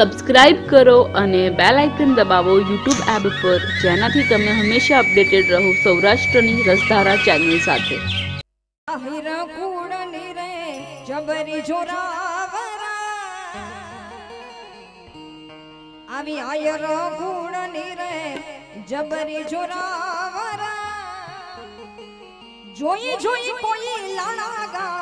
Subscribe કરો અને bell icon દબાવો યુટ્યુબ એપ પર, જેનાથી તમે હંમેશા અપડેટેડ રહો સૌરાષ્ટ્રની રસધારા ચેનલ સાથે. આવી આયર કુડની રે જબરી જોઈ જોઈ કોઈ લાણા ગામ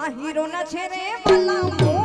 આ હીરો ના છે રે ભલા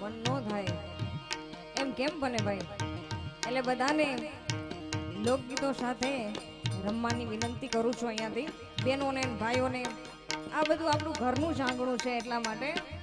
મન ન થાય. એમ કેમ બને ભાઈ? એટલે બધાને લોકગીતો સાથે રમવાની વિનંતી કરું છું અહીંયાથી. બહેનોને ભાઈઓને. આ બધું આપણું ઘરનું જ આંગણું છે એટલા માટે.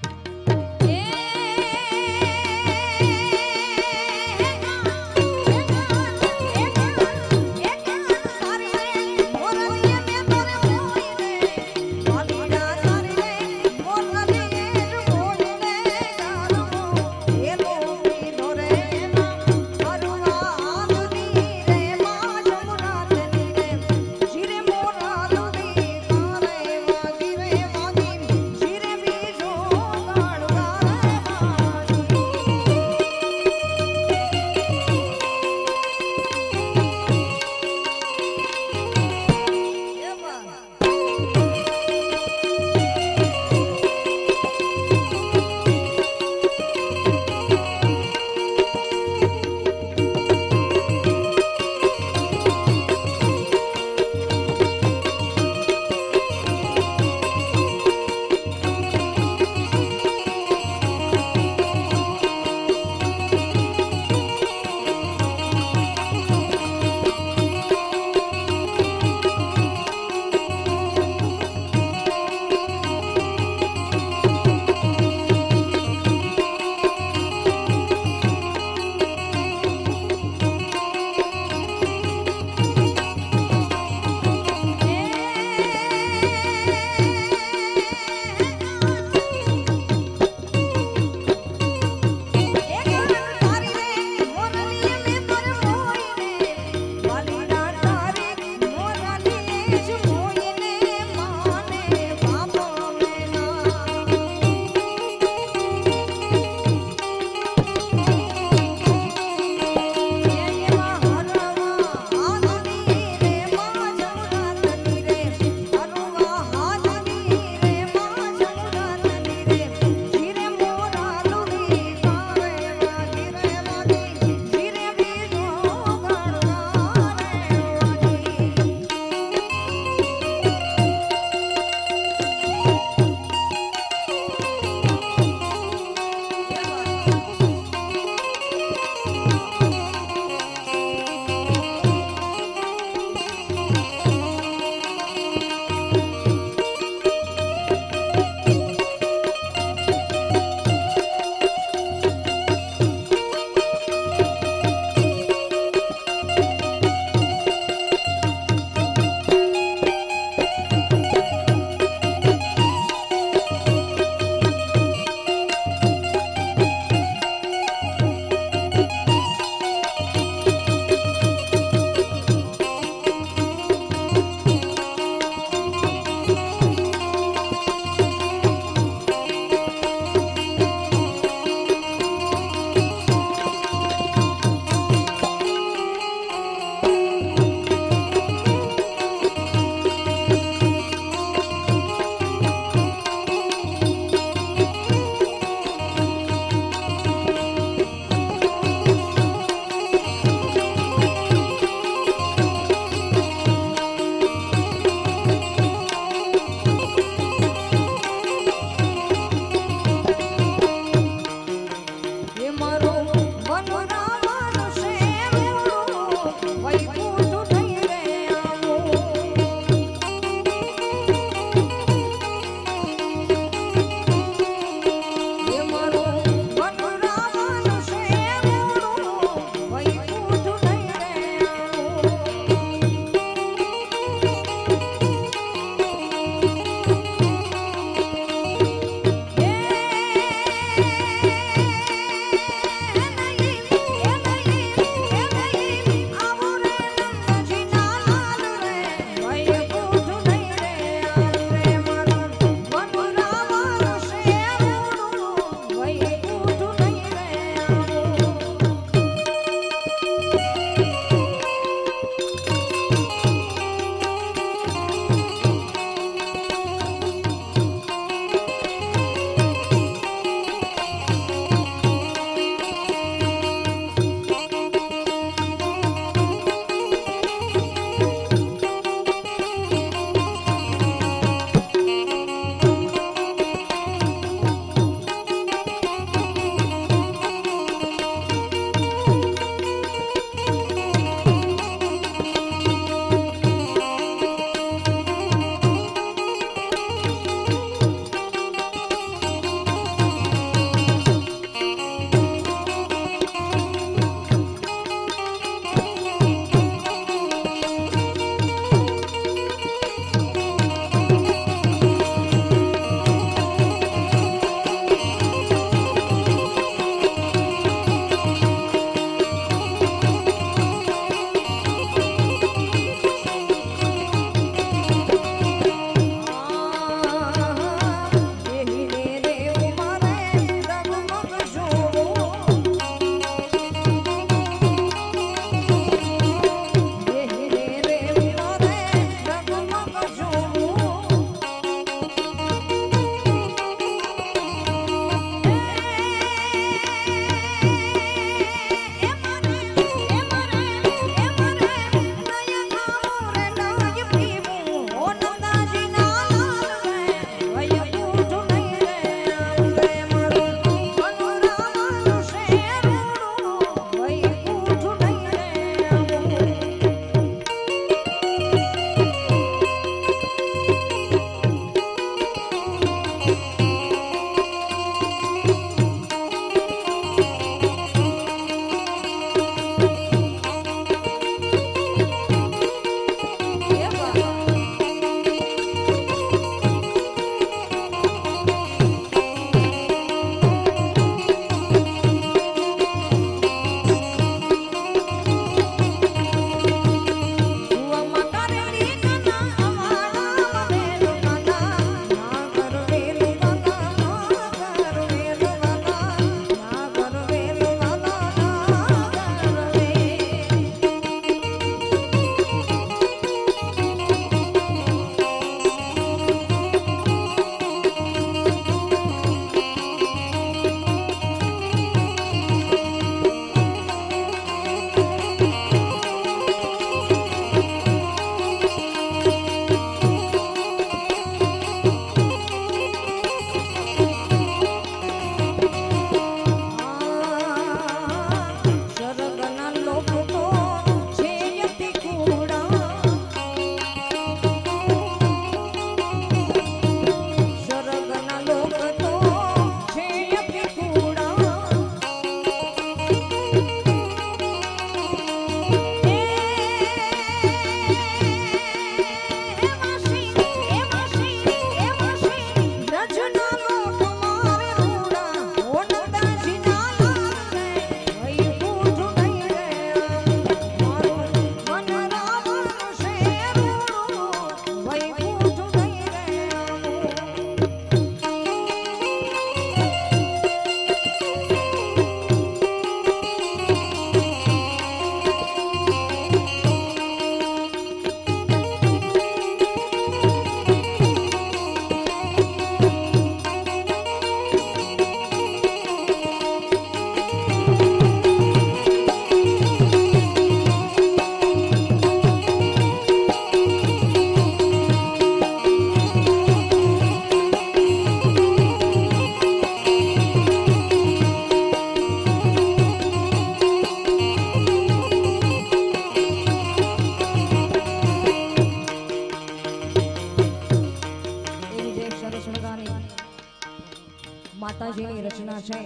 માતાજીની રચના છે.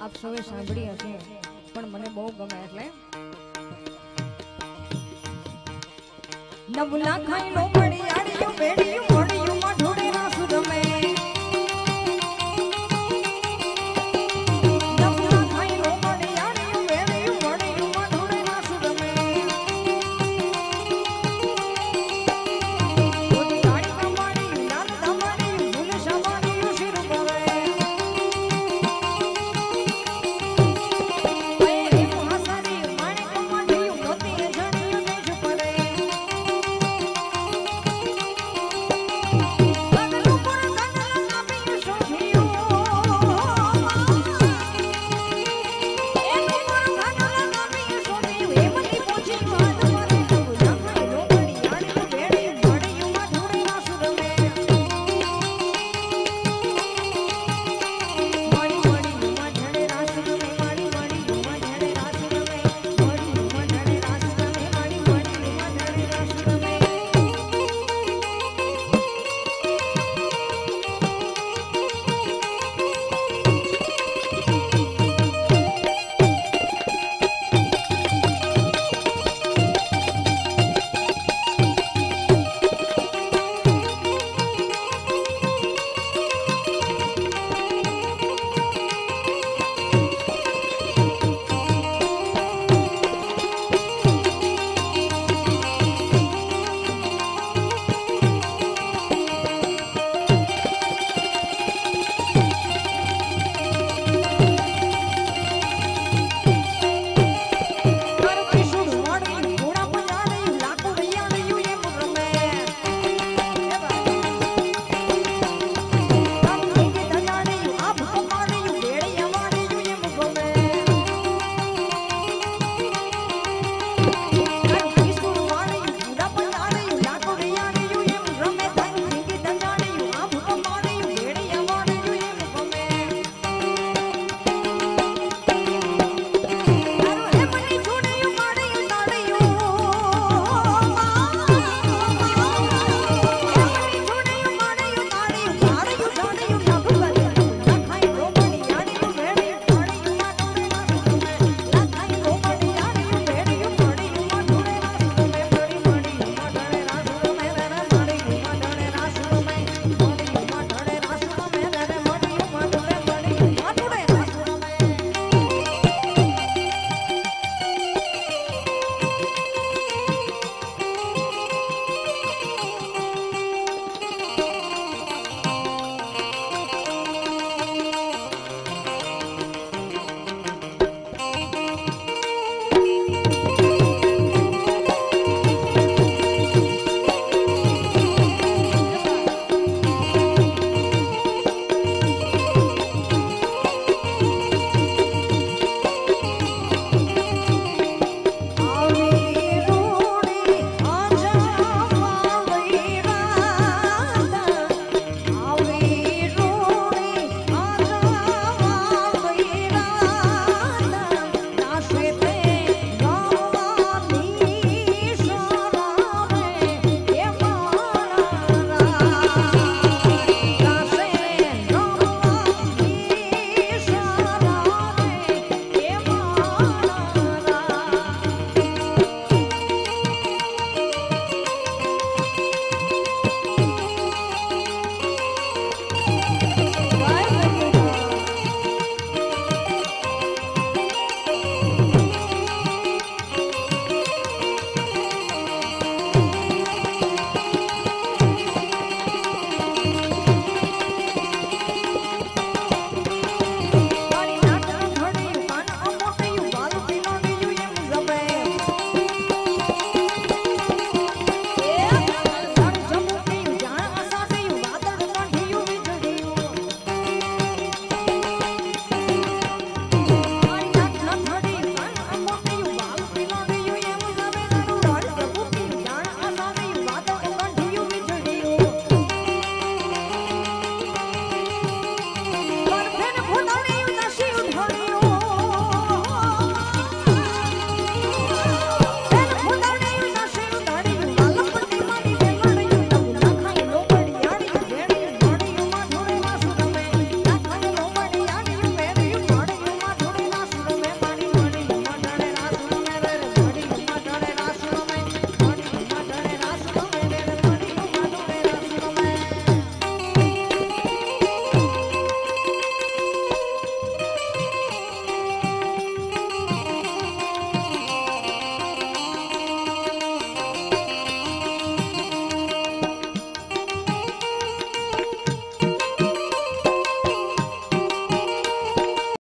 આપ સૌએ સાંભળી હશે. પણ મને બહુ ગમે એટલે. નવલા ખાઈ નો મળી આડ્યું બેડ્યું